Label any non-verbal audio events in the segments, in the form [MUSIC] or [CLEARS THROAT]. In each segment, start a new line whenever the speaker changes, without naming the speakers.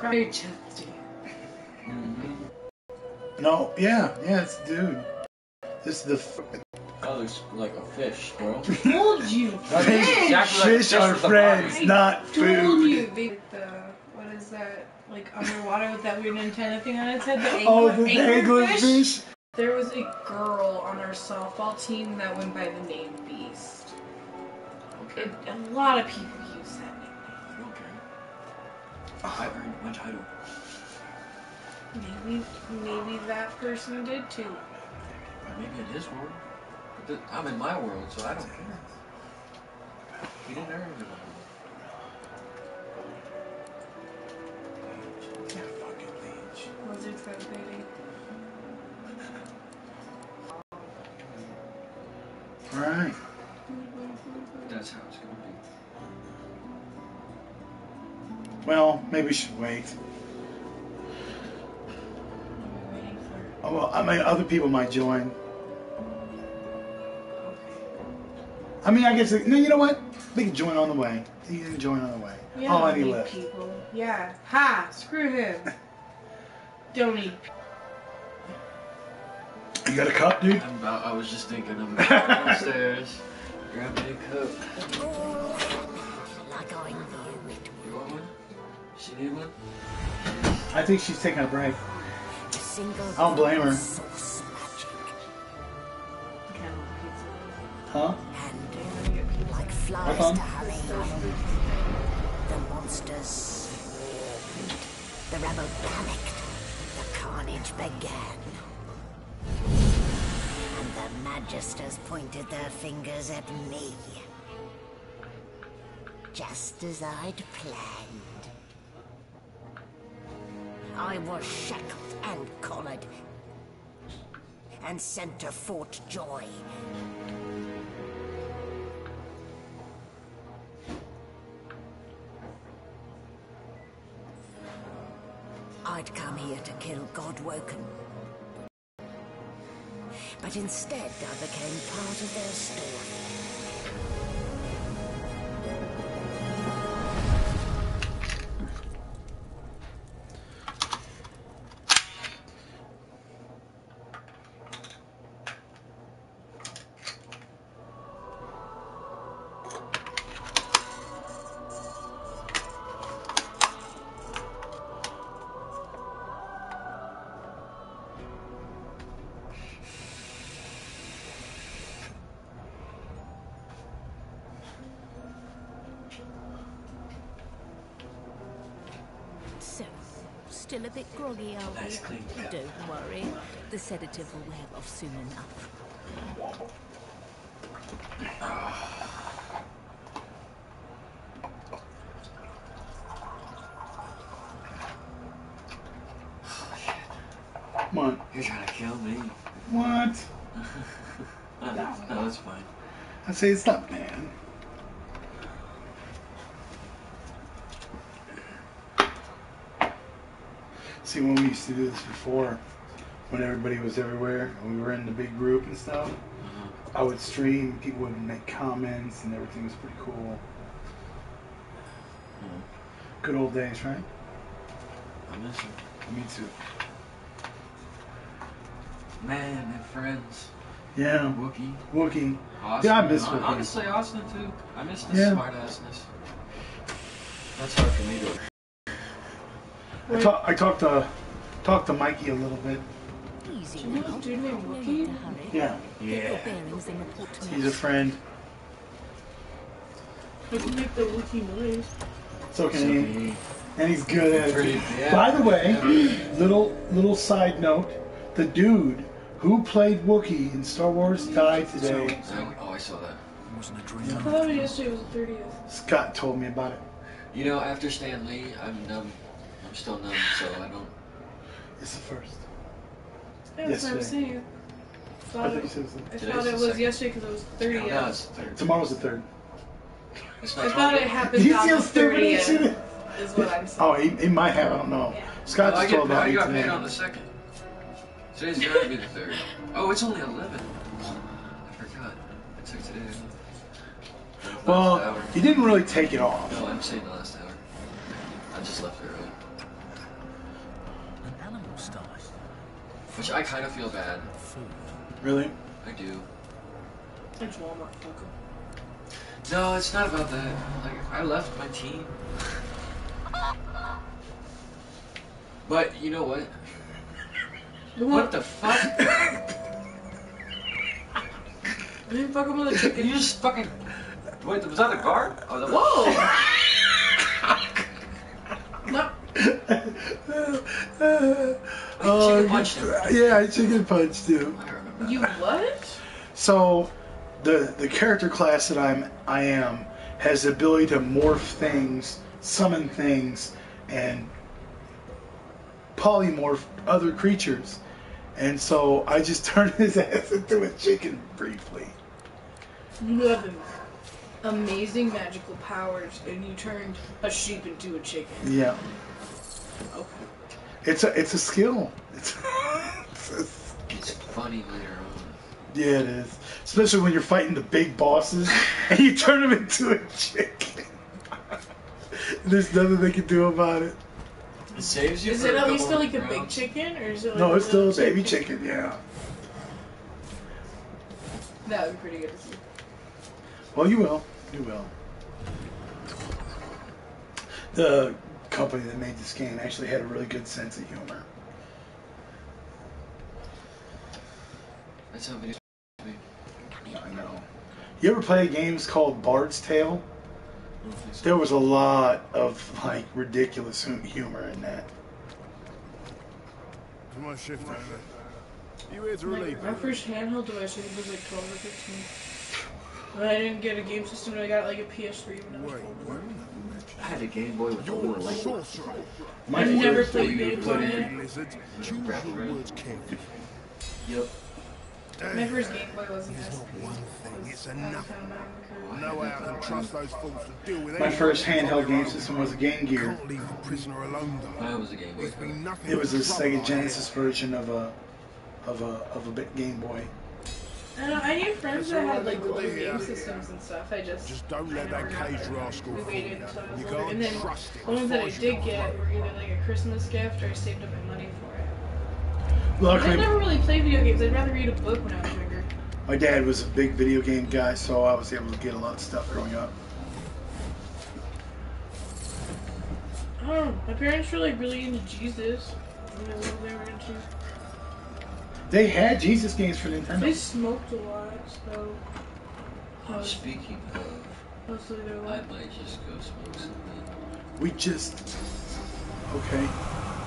Very chesty. Mm-hmm.
No, yeah, yeah, it's dude. This is the f- oh,
That looks like a fish, bro. [LAUGHS]
Told you. Fish.
looks exactly like
fish
fish
are
with a
friends,
body.
not
Told you. They, the what is that? Like underwater with that weird antenna thing on its head. The
Oh,
angler,
the anglerfish.
There was a girl on our softball team that went by the name Beast.
Okay.
It, a lot of people use that nickname.
Okay. I earned my title.
Maybe, maybe that person did too.
Maybe in his world. But I'm in my world, so I don't care. He didn't earn it.
Maybe we should wait.
I'm waiting for.
Oh, well, I mean, other people might join. I mean, I guess. No, you know what? They can join on the way. They can join on the way.
Yeah,
I'll let
don't
you
need
live.
people. Yeah. Ha! Screw him. [LAUGHS] don't need.
You got a cup, dude?
I'm about, I was just thinking I'm downstairs. [LAUGHS] Grab me a cup.
Like
She need one?
I think she's taking a break. I don't blame her.
source magic.
Cannibal
Huh?
And like flies to hurry. The monsters. The rebel panicked. The carnage began. And the magisters pointed their fingers at me. Just as I'd planned. I was shackled and collared. And sent to Fort Joy. I'd come here to kill Godwoken. But instead, I became part of their story.
A bit groggy, are we?
Nice clean cap.
Don't worry. The sedative will wear off soon enough. [SIGHS]
Come on.
You're trying to kill me.
What?
No, no, that's fine.
I say it's not, man. See, when we used to do this before, when everybody was everywhere, and we were in the big group and stuff,
Uh-huh.
I would stream, people would make comments, and everything was pretty cool.
Mhm.
Good old days, right?
I miss him.
Me too.
Man, and friends.
Yeah,
Wookie.
Wookie.
Austin.
Yeah, I miss Wookie.
Honestly, Austin too. I miss the
Yeah.
smart assness. That's hard for me to.
I, talk, I talked to talked to Mikey a little bit.
Easy
Do you know
now.
dude named
No need
Wookie?
to hurry.
Yeah,
Yeah.
bearings and report to me.
he's a friend.
I can make the Wookiee noise.
So can
So
he,
he-
and he's good at it.
Yeah.
By the way, [CLEARS THROAT] little little side note: the dude who played Wookiee in Star Wars died today.
Oh, oh, I saw that. It wasn't a dream.
I thought it was yesterday was the 30th.
Scott told me about it.
You know, after Stan Lee, I'm numb. I'm still numb, so I don't.
It's the first.
Yeah, that's what I'm
Yesterday.
saying.
I
Thought
thought you
it,
said it was the-
I
Today's
thought
the
it was
second.
yesterday because it was 30th.
No, it's the third.
Tomorrow's the third.
It's
I
not
thought it
Monday.
happened
You
on
see
the
stupid that shit
30th.
is?
Is what I'm saying.
Oh, he, he might have. I don't know.
Yeah.
Scott
I
just
get,
told
I
me
got paid
today.
on the second. Today's gotta be the third. Oh, it's only 11. I forgot. I took today off. Last
Well,
hour.
he didn't really take it off.
No, I'm saying the last hour. I just left early. Which I kind of feel bad.
Really?
I do.
It's Walmart. Fuck 'em.
No, it's not about that. Like, I left my team. But you know what? What the fuck?
I didn't fuck him with a
you just fucking. Wait, was that a guard? Oh, that was.
Whoa! no. [LAUGHS]
oh,
chicken punched
yeah, I chicken punched him.
I.
You what?
So, the the character class that I'm I am has the ability to morph things, summon things, and polymorph other creatures. And so I just [LAUGHS] turned his ass into a chicken briefly.
You have amazing magical powers, and you turned a sheep into a chicken.
Yeah,
Okay.
It's a it's a skill. It's, it's a
It's funny later on.
Yeah, it is. Especially when you're fighting the big bosses and you turn them into a chicken. [LAUGHS] There's nothing they can do about it.
It saves you.
Is it
a
at least still like a big chicken, or is it like
No,
a
it's still a
little
baby chicken, yeah.
That would be pretty good to see.
Well, you will. You will. The company that made this game actually had a really good sense of humor.
That's how video.
I know. You ever play games called Bard's Tale? There was a lot of like ridiculous humor in that.
Come on, shift over. You here to
Like,
relieve
my first handheld device I think was like 12 or 15. And I didn't get a game system, I got like a PS3 when I was
Wait,
12.
What?
I had a Game Boy with a
You're
little
a
light.
sorcerer.
My
I've never
first-
played
you
games
put
on
in-
it.
Lizard, choose
Wrap
your
around.
words carefully.
Yep.
My first Game Boy wasn't
There's not one thing, it's enough.
found out because-
No how can trust those fools to deal with
My first handheld game system was a Game Gear.
Can't leave the prisoner alone though.
Mine was a Game Boy.
There's been nothing
It was a Sega Genesis version of a of a of a bit Game Boy.
I, don't know, I knew friends that
all
had like
do
older
here.
game systems and stuff. I just
Just don't
I
let that
never
cage rascal
We
fool
waited
you.
until
You can't
and then
trust it.
the ones that I did get
hold
were either like a Christmas gift or I saved up my money for it. I never really played video games. I'd rather read a book when I was younger.
my dad was a big video game guy, so I was able to get a lot of stuff growing up.
I. My parents were like really into Jesus. And I love they were into.
They had Jesus games for Nintendo.
They smoked a lot, so
Oh, speaking of,
mostly
I might just go smoke something.
We just okay.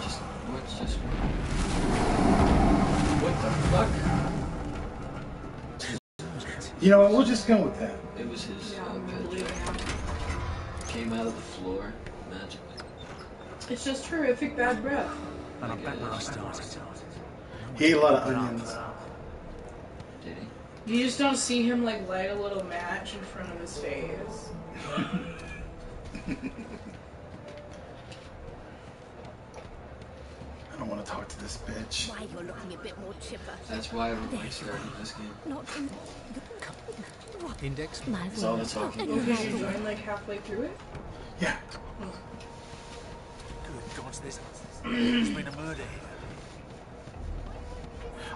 Just what's just what the fuck? [LAUGHS]
You know what? We'll just go with that.
It was his
Yeah,
uh, pet
believing
Came out of the floor magically.
It's just horrific bad breath.
And I'm back where I started.
He ate a lot of onions.
Did he?
You just don't see him like light a little match in front of his face.
I don't want to talk to this bitch.
Why you're looking a bit more chipper.
That's why everybody started in this game.
Not in. What?
Index?
My
It's all the
word.
talking.
And
Because
my
you
word.
joined like halfway through it.
Yeah. Hmm.
Good gods, there's, there's been a murder here.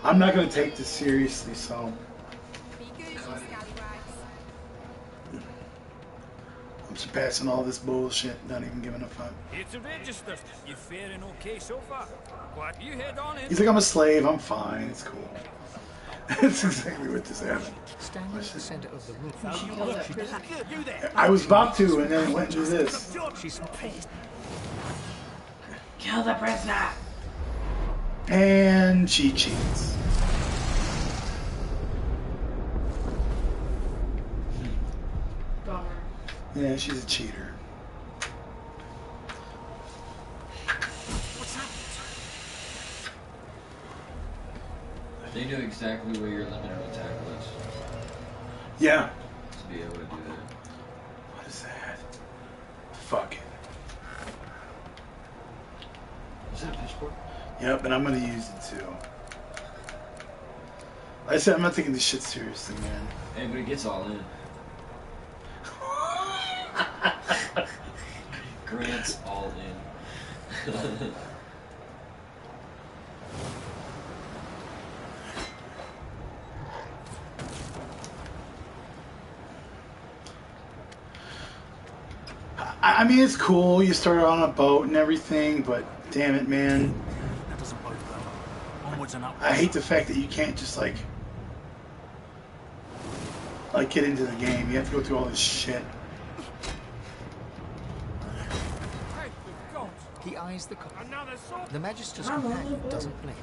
I'm not gonna take this seriously, so I'm surpassing all this bullshit, not even giving a fuck.
It's a register. You faring okay so far? Glad you head on in.
He's like, I'm a slave, I'm fine, it's cool. [LAUGHS] That's exactly what just happened.
Standing at the centre of the room.
You should kill that person.
You there!
I was about to, and then it went into this.
She's
Kill the prisoner.
And she cheats.
Bummer.
Yeah, she's a cheater.
They knew exactly where your limit of attack was
Yeah.
to be able to do that.
What is that? Fuck it.
Is that a pitchfork?
Yep, and I'm gonna use it too. Like I said, I'm not taking this shit seriously, man.
Hey, but it gets all in. [LAUGHS] Grant's all in.
I mean, it's cool. You start on a boat and everything, but damn it, man.
That doesn't bode well. Onwards and upwards.
I hate the fact that you can't just like like get into the game. You have to go through all this shit.
The!
He eyes the co-
Another sword!
The Magister's
I
companion doesn't blink.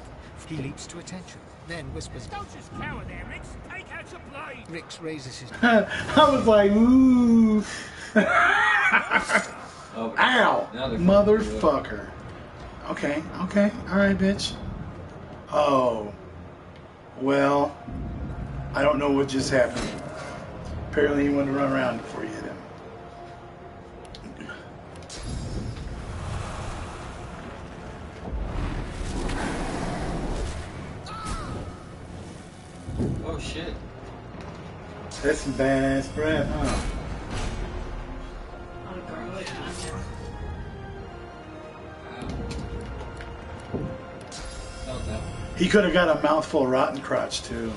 He leaps to attention, then whispers.
Don't just cower there, Rix. Take out your blade!
Rix raises his. [LAUGHS]
I was like, ooh. [LAUGHS]
Oh,
Ow!
now they're fucking you up.
Motherfucker. Okay, okay. Alright, bitch. Oh. Well, I don't know what just happened. Apparently, he wanted to run around before you hit him.
Oh shit.
That's some badass breath, huh? He could have got a mouthful of rotten crotch, too.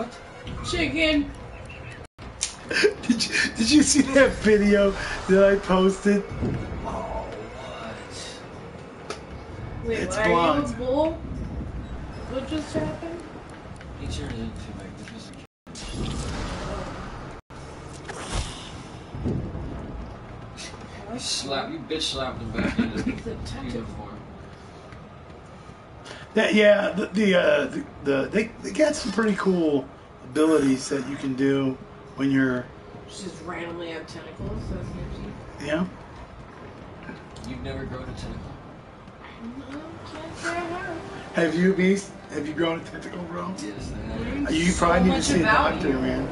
What?
Chicken. [LAUGHS]
did, you, did you see that video that I posted?
Oh, what?
Wait,
It's
are
blonde.
you a bull? What just happened?
He turned into magnificent. You slap, you bitch slapped him back into
It's a
uniform.
That, yeah, the the, uh, the the they they got some pretty cool abilities that you can do when you're
Just randomly have tentacles. That's interesting.
yeah.
You've never grown a tentacle?
No, can't say I have.
Have you beast? Have you grown a tentacle, bro?
Yes, I have.
Learned
You
so
probably need to
much
see a
about
doctor,
you.
man.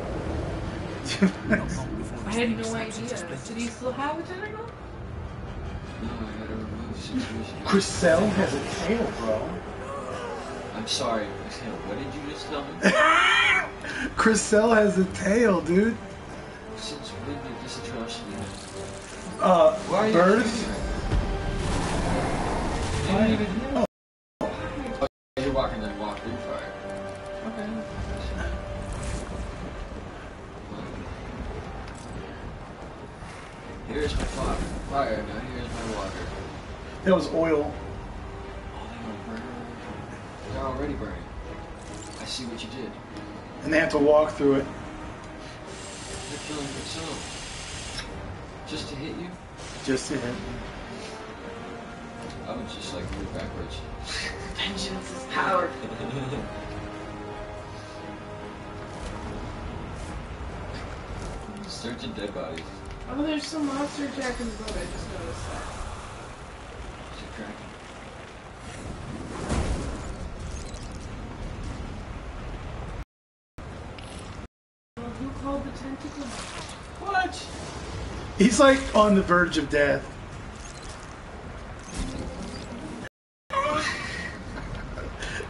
Not long before
I had no idea. Did he still have a tentacle?
No, I gotta remove situation.
Chriselle has a tail, bro.
I'm sorry. What did you just tell me? [LAUGHS]
Chriselle has a tail, dude.
Since when did this atrocity happen?
Uh,
Why are you
birth.
You didn't even know. Oh, you're walking that walk through fire. Okay. Here's my fire. Fire. Now here's my water.
That was oil. And they have to walk through it.
They're killing themselves. Just to hit you?
Just to hit. Me.
I would just like move backwards. [LAUGHS]
Vengeance is power. [LAUGHS]
Searching dead bodies.
Oh, there's some monster attack in the boat. I just noticed that.
Is it cracking?
Well, who called the tentacle?
What?
He's like on the verge of death.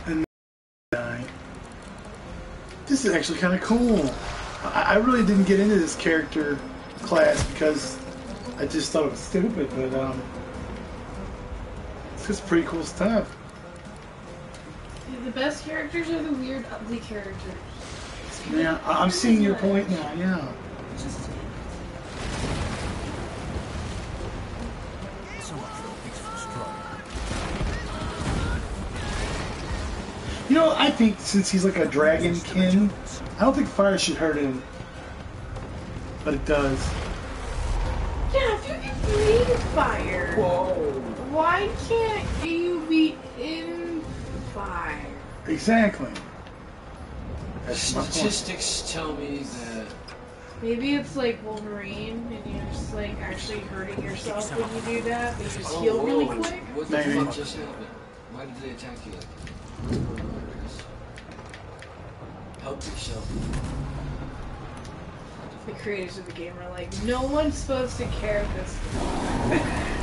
and dying. This is actually kind of cool. I, I really didn't get into this character class because I just thought it was stupid, but um, it's just pretty cool stuff.
The best characters are the weird, ugly characters.
Yeah, I'm seeing your point now. Yeah.
Just
You know, I think since he's like a dragonkin, I don't think fire should hurt him. But it does.
yeah, if you can breathe fire,
Whoa.
why can't you be in fire?
Exactly. That's.
Statistics tell me that
Maybe it's like Wolverine, and you're just like actually hurting yourself when you do that. But you just heal really quick.
What the
Maybe.
fuck just happened? Why did they attack you like that? What's going on, Chris?
The creators of the game are like, no one's supposed to care this. [LAUGHS]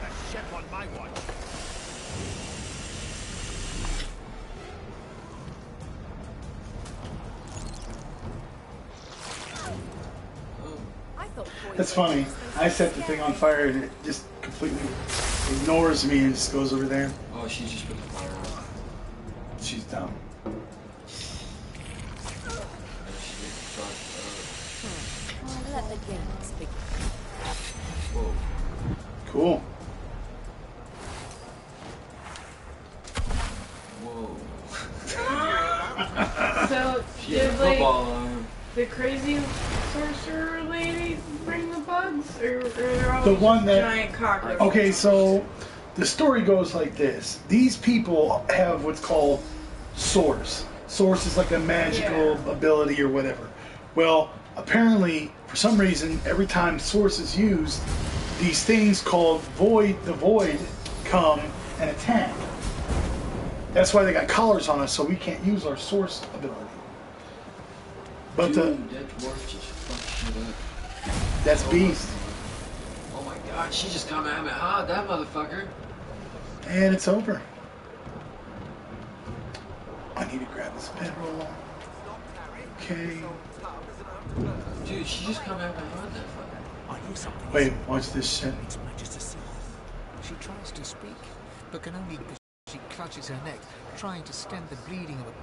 won't sink ship on my watch.
That's funny. I set the thing on fire and it just completely ignores me and just goes over there.
Oh, she just put the fire on.
She's dumb. Hmm.
And she didn't charge.
Let the games begin.
Uh, whoa.
Cool.
Whoa.
So
She had a
did like
football uh,
the crazy sorcerer lady bring the bugs, or, or they're all
The
just
one that-
giant cockroaches?
Okay, so the story goes like this. These people have what's called source. Source is like a magical
Yeah.
ability or whatever. Well, apparently, for some reason, every time source is used, these things called void, the void, come and attack. That's why they got collars on us, so we can't use our source ability. But the,
Dude, that dwarf just fucked shit up.
that's oh Beast,
Oh my god, she just come at me hard, that motherfucker.
and it's over. I need to grab this bedroll. Okay.
Dude, she just come at me hard, that fucker.
I hear something.
Wait, watch this shit.
It's Magister Sith. She tries to speak, but can only because she clutches her neck, trying to stem the bleeding of a